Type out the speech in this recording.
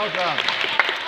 Aplauda.